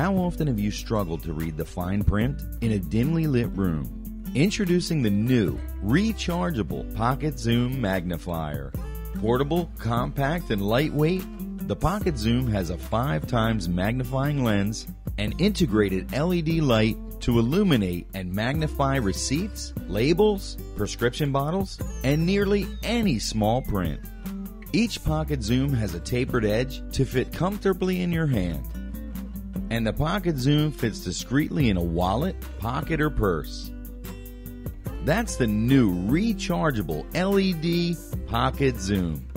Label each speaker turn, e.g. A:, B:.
A: How often have you struggled to read the fine print in a dimly lit room? Introducing the new rechargeable Pocket Zoom magnifier. Portable, compact, and lightweight, the Pocket Zoom has a 5 times magnifying lens and integrated LED light to illuminate and magnify receipts, labels, prescription bottles, and nearly any small print. Each Pocket Zoom has a tapered edge to fit comfortably in your hand. And the Pocket Zoom fits discreetly in a wallet, pocket, or purse. That's the new rechargeable LED Pocket Zoom.